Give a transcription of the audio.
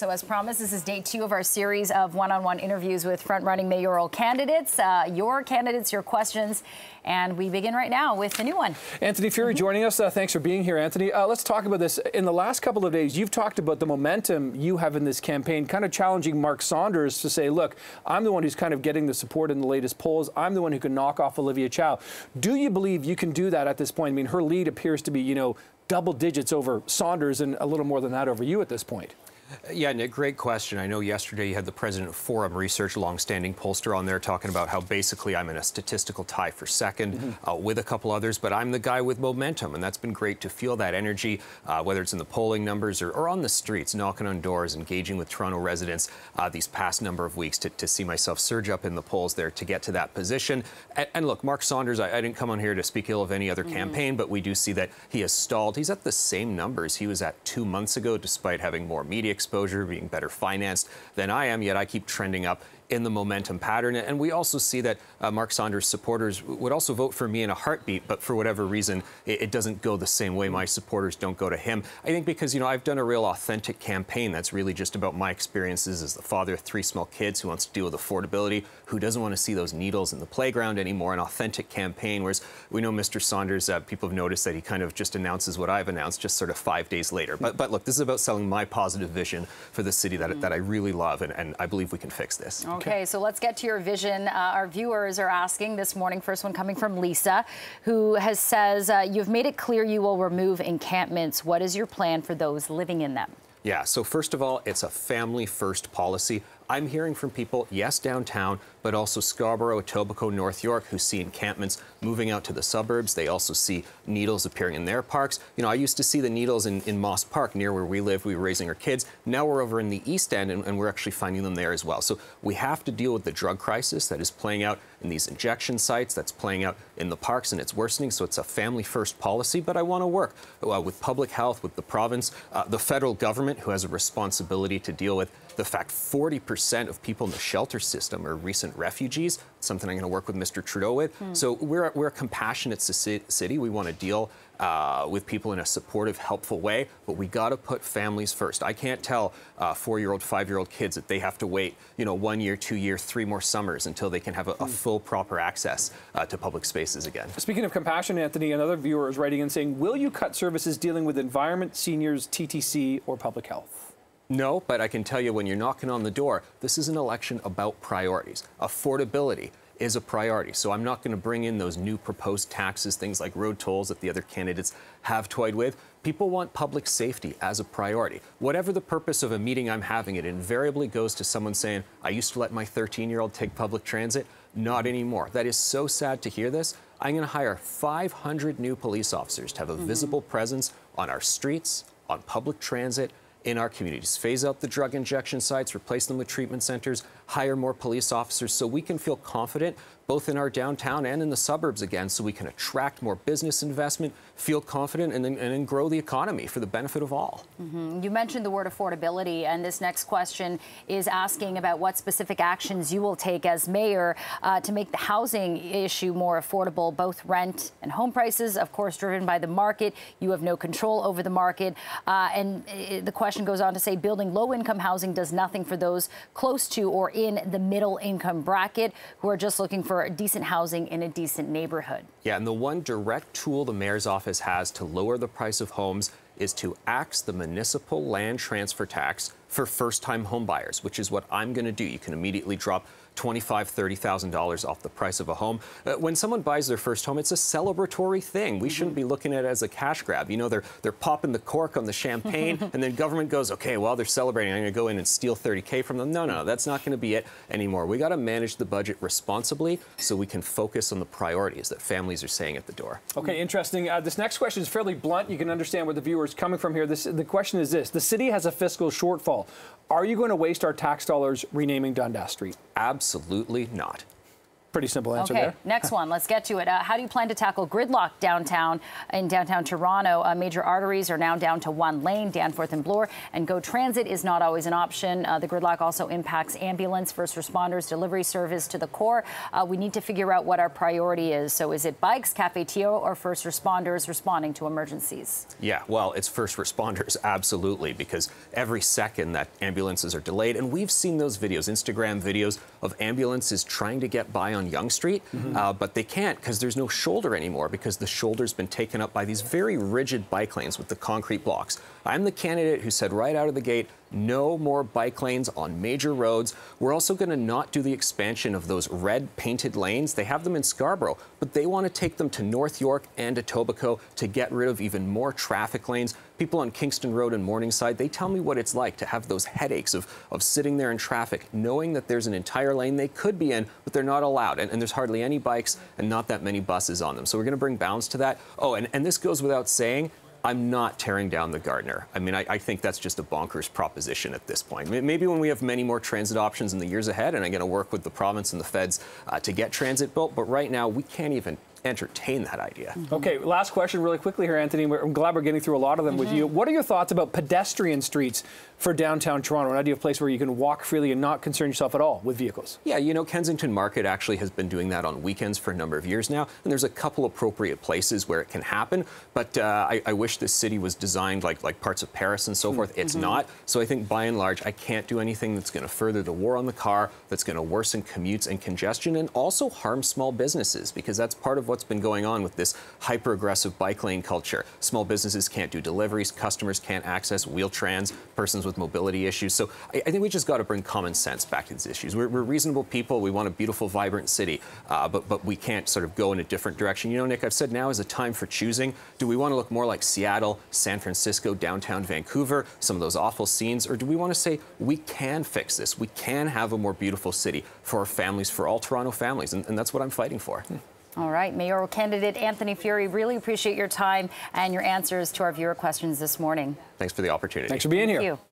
So, as promised, this is day two of our series of one on one interviews with front running mayoral candidates. Uh, your candidates, your questions. And we begin right now with a new one. Anthony Furey mm -hmm. joining us. Uh, thanks for being here, Anthony. Uh, let's talk about this. In the last couple of days, you've talked about the momentum you have in this campaign, kind of challenging Mark Saunders to say, look, I'm the one who's kind of getting the support in the latest polls. I'm the one who can knock off Olivia Chow. Do you believe you can do that at this point? I mean, her lead appears to be, you know, double digits over Saunders and a little more than that over you at this point. Yeah, Nick, great question. I know yesterday you had the president of Forum Research, longstanding pollster, on there talking about how basically I'm in a statistical tie for 2nd mm -hmm. uh, with a couple others, but I'm the guy with momentum, and that's been great to feel that energy, uh, whether it's in the polling numbers or, or, on the streets, knocking on doors, engaging with Toronto residents uh, these past number of weeks to, to, see myself surge up in the polls there to get to that position. And, and look, Mark Saunders, I, I, didn't come on here to speak ill of any other mm -hmm. campaign, but we do see that he has stalled. He's at the same numbers he was at two months ago, despite having more media exposure, being better financed than I am, yet I keep trending up in the momentum pattern. And we also see that uh, Mark Saunders supporters would also vote for me in a heartbeat, but for whatever reason, it, it, doesn't go the same way. My supporters don't go to him. I think because, you know, I've done a real authentic campaign that's really just about my experiences as the father of three small kids who wants to deal with affordability, who doesn't want to see those needles in the playground anymore, an authentic campaign. Whereas we know Mr. Saunders, uh, people have noticed that he kind of just announces what I've announced just sort of five days later. But, but look, this is about selling my positive vision for the city that, mm. that I really love, and, and I believe we can fix this. Okay, so let's get to your vision. Uh, our viewers are asking this morning, first one coming from Lisa, who has says, uh, you've made it clear you will remove encampments. What is your plan for those living in them? Yeah, so first of all, it's a family first policy. I'm hearing from people, yes, downtown, but also Scarborough, Etobicoke, North York, who see encampments moving out to the suburbs. They also see needles appearing in their parks. You know, I used to see the needles in, in Moss Park, near where we live. We were raising our kids. Now we're over in the East End, and, and we're actually finding them there as well. So we have to deal with the drug crisis that is playing out in these injection sites, that's playing out in the parks, and it's worsening. So it's a family first policy, but I want to work uh, with public health, with the province, uh, the federal government, who has a responsibility to deal with the fact 40% of people in the shelter system are recent refugees, something I'm going to work with Mr. Trudeau with. Hmm. So we're, we're a compassionate city. We want to deal uh, with people in a supportive, helpful way, but we got to put families first. I can't tell uh, four-year-old, five-year-old kids that they have to wait, you know, one year, two year, three more summers until they can have a, a hmm. full, proper access uh, to public spaces again. Speaking of compassion, Anthony, another viewer is writing and saying, will you cut services dealing with environment, seniors, TTC, or public health? No, but I can tell you when you're knocking on the door, this is an election about priorities. Affordability is a priority. So I'm not going to bring in those new proposed taxes, things like road tolls that the other candidates have toyed with. People want public safety as a priority. Whatever the purpose of a meeting I'm having, it invariably goes to someone saying, I used to let my 13 year old take public transit. Not anymore. That is so sad to hear this. I'm going to hire 500 new police officers to have a mm -hmm. visible presence on our streets, on public transit, in our communities. Phase out the drug injection sites, replace them with treatment centers, hire more police officers so we can feel confident both in our downtown and in the suburbs again so we can attract more business investment, feel confident, and then, and then grow the economy for the benefit of all. Mm -hmm. You mentioned the word affordability, and this next question is asking about what specific actions you will take as mayor uh, to make the housing issue more affordable, both rent and home prices, of course, driven by the market. You have no control over the market. Uh, and uh, the question goes on to say building low income housing does nothing for those close to or in the middle income bracket who are just looking for decent housing in a decent neighborhood. Yeah, and the one direct tool the mayor's office has to lower the price of homes is to axe the municipal land transfer tax for first-time homebuyers, which is what I'm going to do. You can immediately drop $25,000, $30,000 off the price of a home. Uh, when someone buys their first home, it's a celebratory thing. We mm -hmm. shouldn't be looking at it as a cash grab. You know, they're, they're popping the cork on the champagne, and then government goes, okay, well, they're celebrating. I'm going to go in and steal 30K from them. No, no, that's not going to be it anymore. We got to manage the budget responsibly so we can focus on the priorities that families are saying at the door. Okay, interesting. Uh, this next question is fairly blunt. You can understand where the viewer is coming from here. This, the question is this. The city has a fiscal shortfall. Are you going to waste our tax dollars renaming Dundas Street? Absolutely not. Pretty simple answer Okay, there. next one. Let's get to it. Uh, how do you plan to tackle gridlock downtown in downtown Toronto? Uh, major arteries are now down to one lane, Danforth and Bloor, and GO Transit is not always an option. Uh, the gridlock also impacts ambulance, first responders, delivery service to the core. Uh, we need to figure out what our priority is. So, is it bikes, CaféTO, or first responders responding to emergencies? Yeah, well, it's first responders, absolutely, because every second that ambulances are delayed, and we've seen those videos, Instagram videos of ambulances trying to get by on Yonge Street, Mm-hmm. uh, but they can't because there's no shoulder anymore because the shoulder's been taken up by these very rigid bike lanes with the concrete blocks. I'm the candidate who said right out of the gate, no more bike lanes on major roads. We're also going to not do the expansion of those red painted lanes. They have them in Scarborough, but they want to take them to North York and Etobicoke to get rid of even more traffic lanes. People on Kingston Road and Morningside, they tell me what it's like to have those headaches of, of sitting there in traffic, knowing that there's an entire lane they could be in, but they're not allowed. And, and there's hardly any bikes and not that many buses on them. So we're going to bring balance to that. Oh, and, and this goes without saying. I'm not tearing down the Gardiner. I mean, I, I, think that's just a bonkers proposition at this point. Maybe when we have many more transit options in the years ahead, and I'm going to work with the province and the feds uh, to get transit built, but right now we can't even entertain that idea. Mm-hmm. Okay, last question really quickly here, Anthony. We're, I'm glad we're getting through a lot of them with mm-hmm. you. What are your thoughts about pedestrian streets for downtown Toronto? An idea of a place where you can walk freely and not concern yourself at all with vehicles? Yeah, you know, Kensington Market actually has been doing that on weekends for a number of years now, and there's a couple appropriate places where it can happen. But uh, I, I, wish this city was designed like like parts of Paris and so mm-hmm. forth. It's not. So I think by and large, I can't do anything that's going to further the war on the car, that's going to worsen commutes and congestion, and also harm small businesses because that's part of what's been going on with this hyper aggressive bike lane culture. Small businesses can't do deliveries, customers can't access wheel-trans, persons with mobility issues. So I, I think we just got to bring common sense back to these issues. We're, we're reasonable people. We want a beautiful, vibrant city, uh, but, but we can't sort of go in a different direction. You know, Nick, I've said now is a time for choosing. Do we want to look more like Seattle, San Francisco, downtown Vancouver, some of those awful scenes, or do we want to say we can fix this? We can have a more beautiful city for our families, for all Toronto families, and, and that's what I'm fighting for. All right, mayoral candidate Anthony Furey, really appreciate your time and your answers to our viewer questions this morning. Thanks for the opportunity. Thanks for being Thank here. you.